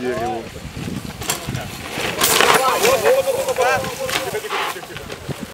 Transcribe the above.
Caramba.